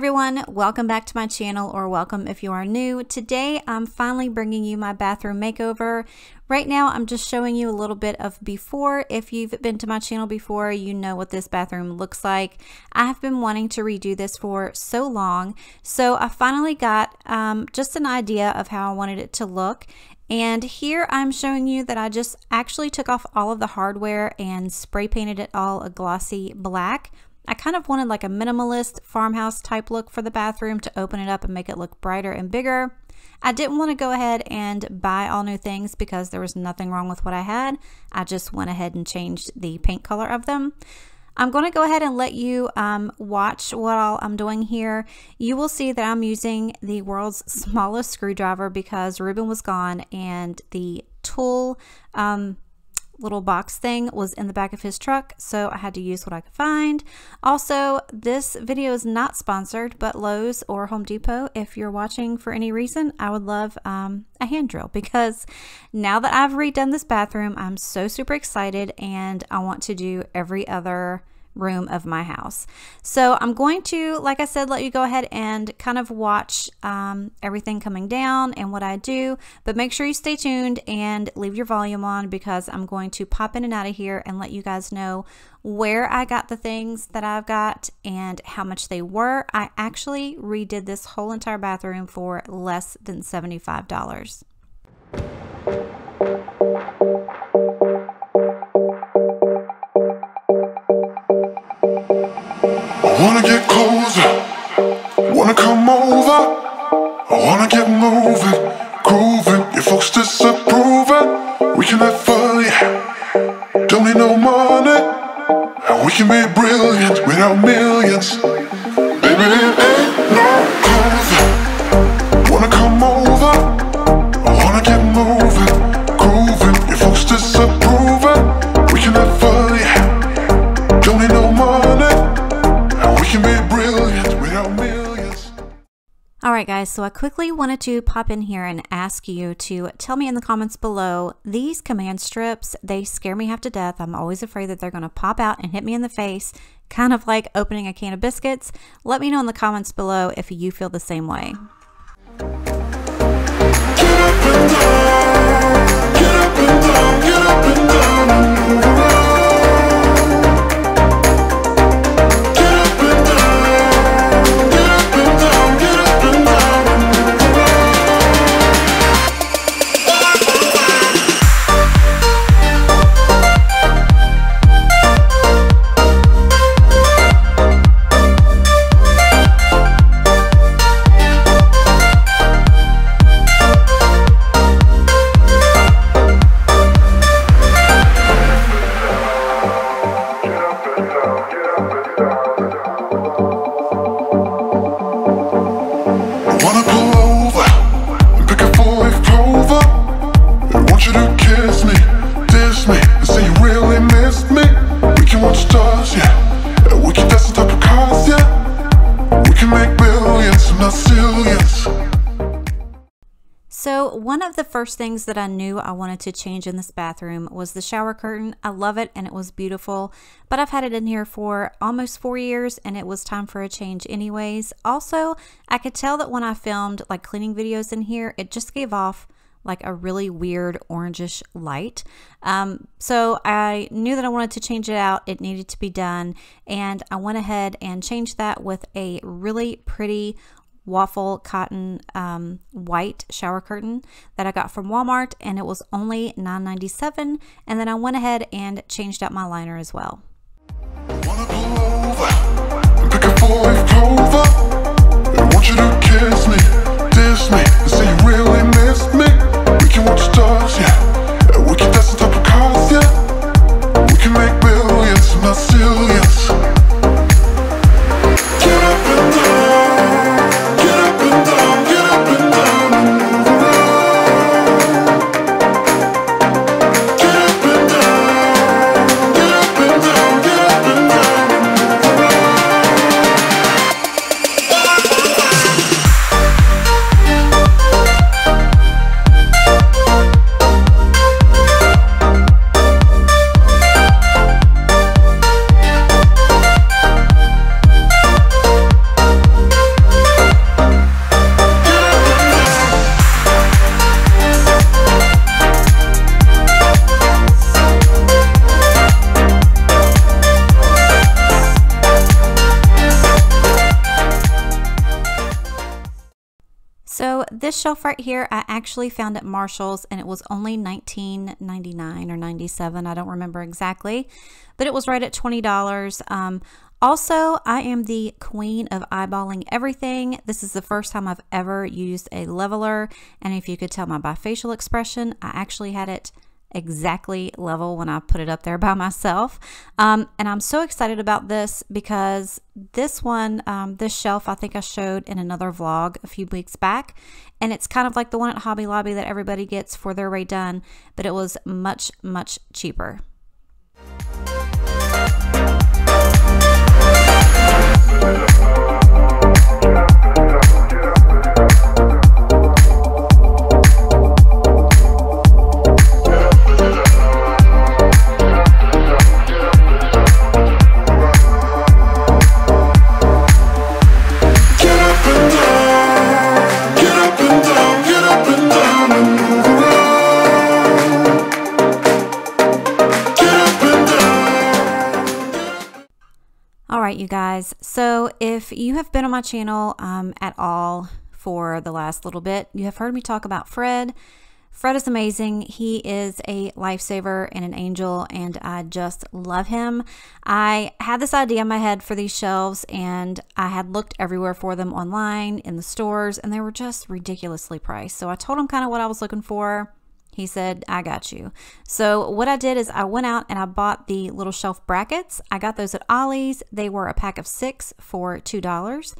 everyone, welcome back to my channel or welcome if you are new. Today I'm finally bringing you my bathroom makeover. Right now I'm just showing you a little bit of before. If you've been to my channel before, you know what this bathroom looks like. I have been wanting to redo this for so long, so I finally got um, just an idea of how I wanted it to look. And here I'm showing you that I just actually took off all of the hardware and spray painted it all a glossy black. I kind of wanted like a minimalist farmhouse type look for the bathroom to open it up and make it look brighter and bigger. I didn't want to go ahead and buy all new things because there was nothing wrong with what I had. I just went ahead and changed the paint color of them. I'm going to go ahead and let you um, watch what all I'm doing here. You will see that I'm using the world's smallest screwdriver because Ruben was gone and the tool um, little box thing was in the back of his truck, so I had to use what I could find. Also, this video is not sponsored, but Lowe's or Home Depot, if you're watching for any reason, I would love um, a hand drill because now that I've redone this bathroom, I'm so super excited and I want to do every other room of my house. So I'm going to, like I said, let you go ahead and kind of watch um, everything coming down and what I do, but make sure you stay tuned and leave your volume on because I'm going to pop in and out of here and let you guys know where I got the things that I've got and how much they were. I actually redid this whole entire bathroom for less than $75. Wanna get closer, wanna come over. I wanna get moving, grooving. Your folks disapproving. We can have fun, yeah. Don't need no money, and we can be brilliant without millions. Baby, Alright guys, so I quickly wanted to pop in here and ask you to tell me in the comments below, these command strips, they scare me half to death. I'm always afraid that they're going to pop out and hit me in the face, kind of like opening a can of biscuits. Let me know in the comments below if you feel the same way. First things that I knew I wanted to change in this bathroom was the shower curtain. I love it and it was beautiful, but I've had it in here for almost four years and it was time for a change anyways. Also, I could tell that when I filmed like cleaning videos in here, it just gave off like a really weird orangish light. Um, so I knew that I wanted to change it out. It needed to be done. And I went ahead and changed that with a really pretty waffle cotton um, white shower curtain that I got from Walmart and it was only $9.97 and then I went ahead and changed out my liner as well. This shelf right here, I actually found at Marshall's and it was only $19.99 or 97 I don't remember exactly, but it was right at $20. Um, also, I am the queen of eyeballing everything. This is the first time I've ever used a leveler, and if you could tell my bifacial expression, I actually had it exactly level when I put it up there by myself. Um, and I'm so excited about this because this one, um, this shelf, I think I showed in another vlog a few weeks back. And it's kind of like the one at Hobby Lobby that everybody gets for their Rae Dunn, but it was much, much cheaper. You guys. So if you have been on my channel um, at all for the last little bit, you have heard me talk about Fred. Fred is amazing. He is a lifesaver and an angel, and I just love him. I had this idea in my head for these shelves, and I had looked everywhere for them online, in the stores, and they were just ridiculously priced. So I told him kind of what I was looking for. He said, I got you. So, what I did is I went out and I bought the little shelf brackets. I got those at Ollie's. They were a pack of six for $2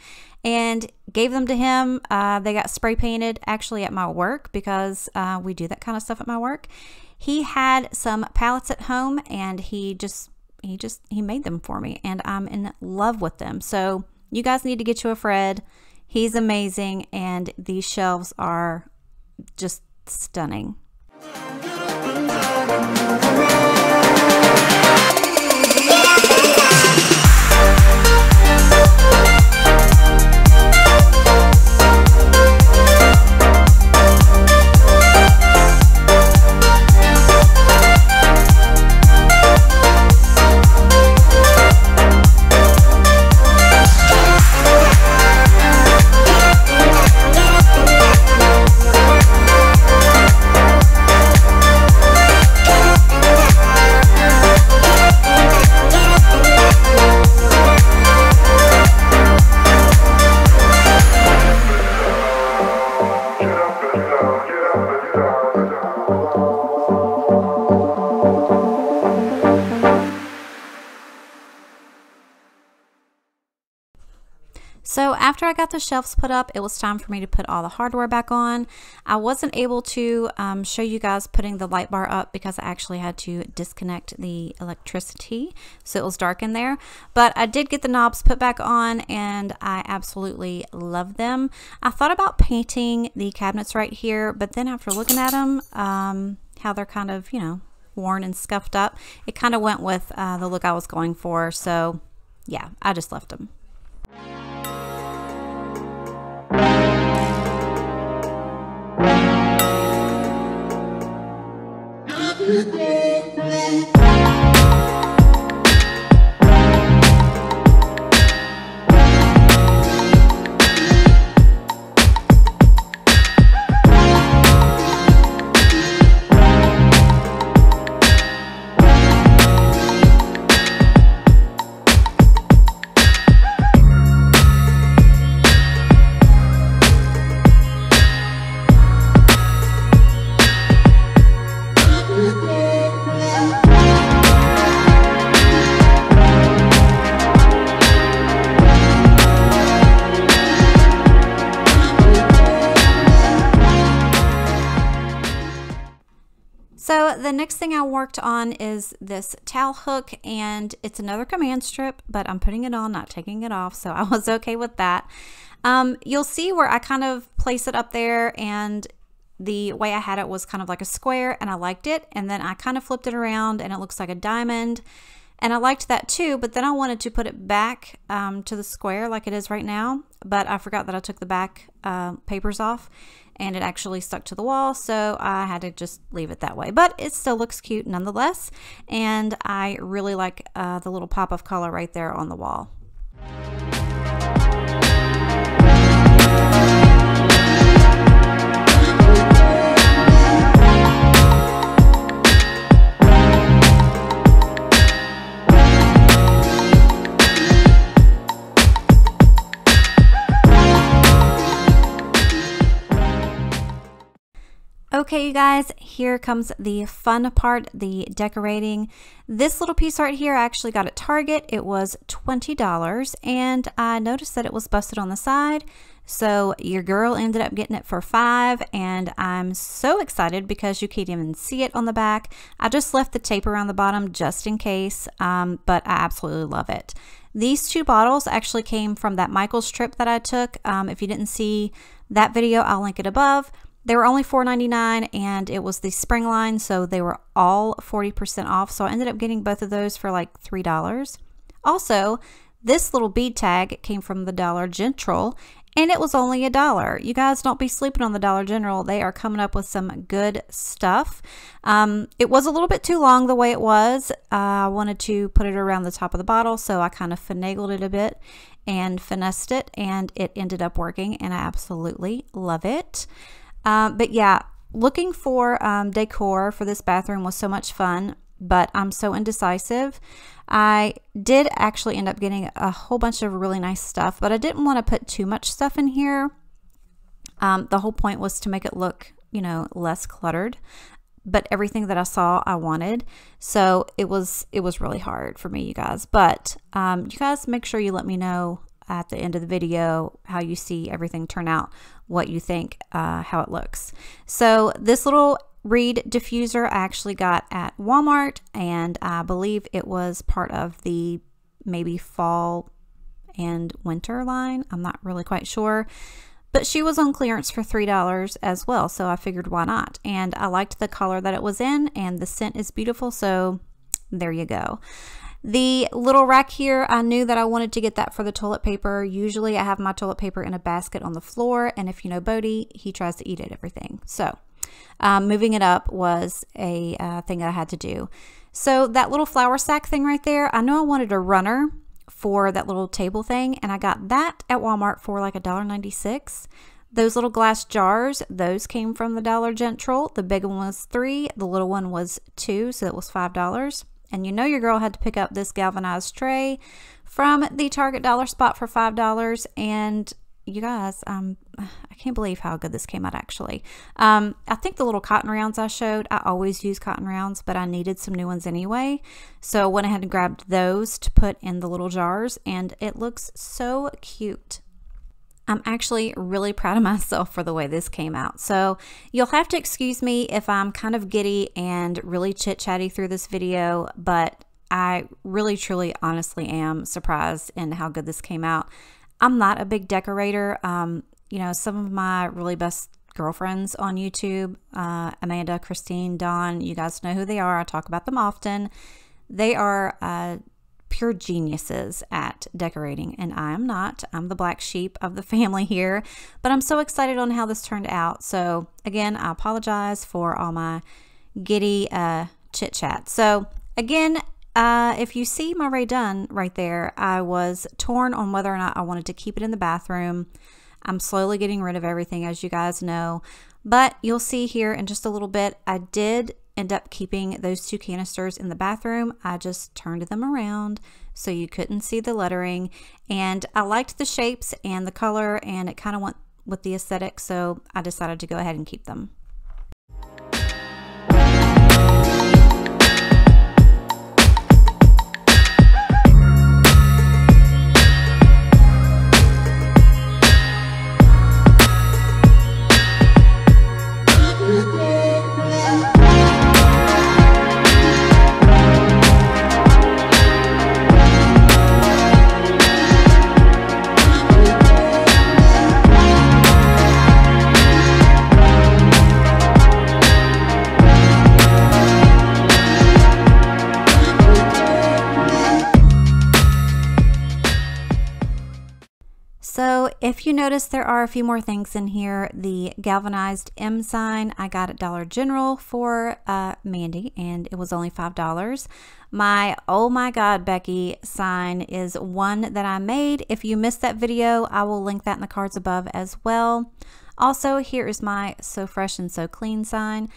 and gave them to him. Uh, they got spray painted actually at my work because uh, we do that kind of stuff at my work. He had some pallets at home and he just, he just, he made them for me and I'm in love with them. So, you guys need to get you a Fred. He's amazing and these shelves are just stunning. After I got the shelves put up, it was time for me to put all the hardware back on. I wasn't able to um, show you guys putting the light bar up because I actually had to disconnect the electricity. So it was dark in there. But I did get the knobs put back on and I absolutely love them. I thought about painting the cabinets right here, but then after looking at them, um, how they're kind of, you know, worn and scuffed up, it kind of went with uh, the look I was going for. So yeah, I just left them. The thing I worked on is this towel hook and it's another command strip, but I'm putting it on, not taking it off. So I was okay with that. Um, you'll see where I kind of place it up there and the way I had it was kind of like a square and I liked it. And then I kind of flipped it around and it looks like a diamond. And I liked that too, but then I wanted to put it back um, to the square like it is right now. But I forgot that I took the back uh, papers off and it actually stuck to the wall so I had to just leave it that way but it still looks cute nonetheless and I really like uh, the little pop of color right there on the wall. Okay, you guys, here comes the fun part, the decorating. This little piece right here, I actually got at Target. It was $20, and I noticed that it was busted on the side. So your girl ended up getting it for five, and I'm so excited because you can't even see it on the back. I just left the tape around the bottom just in case, um, but I absolutely love it. These two bottles actually came from that Michaels trip that I took. Um, if you didn't see that video, I'll link it above. They were only $4.99 and it was the spring line, so they were all 40% off. So I ended up getting both of those for like $3. Also, this little bead tag came from the Dollar General and it was only a dollar. You guys don't be sleeping on the Dollar General. They are coming up with some good stuff. Um, it was a little bit too long the way it was. Uh, I wanted to put it around the top of the bottle, so I kind of finagled it a bit and finessed it, and it ended up working, and I absolutely love it. Uh, but yeah, looking for um, decor for this bathroom was so much fun but I'm so indecisive. I did actually end up getting a whole bunch of really nice stuff, but I didn't want to put too much stuff in here. Um, the whole point was to make it look, you know, less cluttered. But everything that I saw, I wanted. So it was it was really hard for me, you guys. But um, you guys make sure you let me know at the end of the video how you see everything turn out, what you think, uh, how it looks. So this little reed diffuser I actually got at Walmart and I believe it was part of the maybe fall and winter line. I'm not really quite sure. But she was on clearance for $3 as well, so I figured why not. And I liked the color that it was in, and the scent is beautiful, so there you go. The little rack here, I knew that I wanted to get that for the toilet paper. Usually I have my toilet paper in a basket on the floor, and if you know Bodie, he tries to eat it everything. So um, moving it up was a uh, thing that I had to do. So that little flour sack thing right there, I know I wanted a runner for that little table thing, and I got that at Walmart for like a dollar ninety-six. Those little glass jars, those came from the Dollar General. The big one was three, the little one was two, so that was five dollars. And you know your girl had to pick up this galvanized tray from the Target dollar spot for five dollars, and you guys, um, I can't believe how good this came out actually. Um, I think the little cotton rounds I showed, I always use cotton rounds, but I needed some new ones anyway. So I went ahead and grabbed those to put in the little jars and it looks so cute. I'm actually really proud of myself for the way this came out. So you'll have to excuse me if I'm kind of giddy and really chit chatty through this video, but I really, truly, honestly am surprised in how good this came out. I'm not a big decorator. Um, you know, some of my really best girlfriends on YouTube, uh, Amanda, Christine, Dawn, you guys know who they are. I talk about them often. They are uh, pure geniuses at decorating, and I am not. I'm the black sheep of the family here, but I'm so excited on how this turned out. So, again, I apologize for all my giddy uh, chit chat. So, again, uh, if you see my Rae Dunn right there, I was torn on whether or not I wanted to keep it in the bathroom. I'm slowly getting rid of everything, as you guys know. But you'll see here in just a little bit, I did end up keeping those two canisters in the bathroom. I just turned them around so you couldn't see the lettering. And I liked the shapes and the color, and it kind of went with the aesthetic, so I decided to go ahead and keep them. Notice, there are a few more things in here. The galvanized M sign I got at Dollar General for uh, Mandy, and it was only $5. My Oh My God Becky sign is one that I made. If you missed that video, I will link that in the cards above as well. Also, here is my So Fresh and So Clean sign.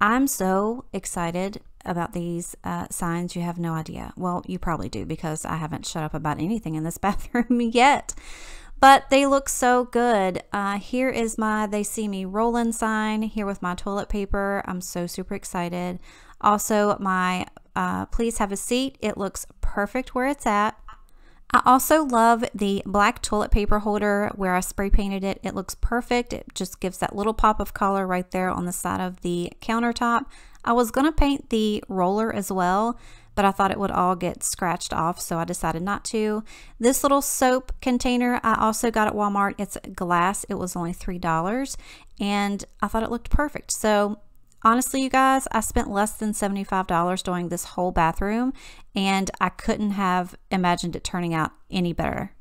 I'm so excited about these uh, signs. You have no idea. Well, you probably do because I haven't shut up about anything in this bathroom yet. But they look so good. Uh, here is my They See Me Rolling sign here with my toilet paper. I'm so super excited. Also, my uh, Please Have a Seat. It looks perfect where it's at. I also love the black toilet paper holder where I spray painted it. It looks perfect. It just gives that little pop of color right there on the side of the countertop. I was going to paint the roller as well, but I thought it would all get scratched off, so I decided not to. This little soap container I also got at Walmart. It's glass. It was only $3, and I thought it looked perfect. So honestly, you guys, I spent less than $75 doing this whole bathroom, and I couldn't have imagined it turning out any better.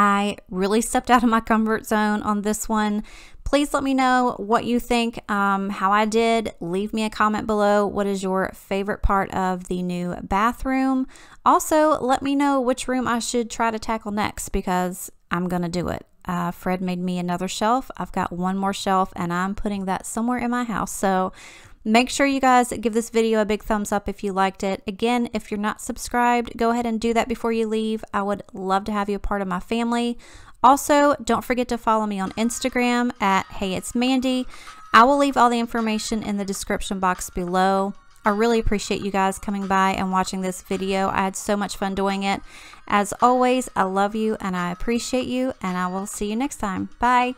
I really stepped out of my comfort zone on this one. Please let me know what you think, um, how I did. Leave me a comment below. What is your favorite part of the new bathroom? Also, let me know which room I should try to tackle next because I'm going to do it. Uh, Fred made me another shelf. I've got one more shelf and I'm putting that somewhere in my house. So Make sure you guys give this video a big thumbs up if you liked it. Again, if you're not subscribed, go ahead and do that before you leave. I would love to have you a part of my family. Also, don't forget to follow me on Instagram at Hey It's Mandy. I will leave all the information in the description box below. I really appreciate you guys coming by and watching this video. I had so much fun doing it. As always, I love you and I appreciate you, and I will see you next time. Bye.